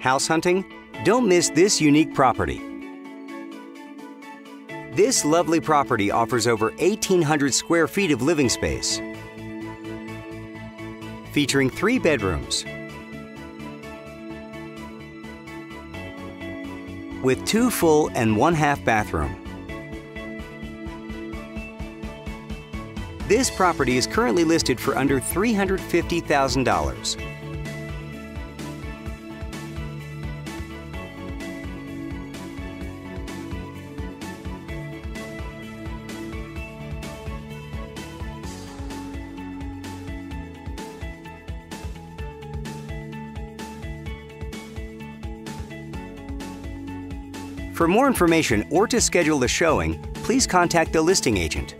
House hunting? Don't miss this unique property. This lovely property offers over 1,800 square feet of living space, featuring three bedrooms with two full and one half bathroom. This property is currently listed for under $350,000. For more information or to schedule a showing, please contact the listing agent.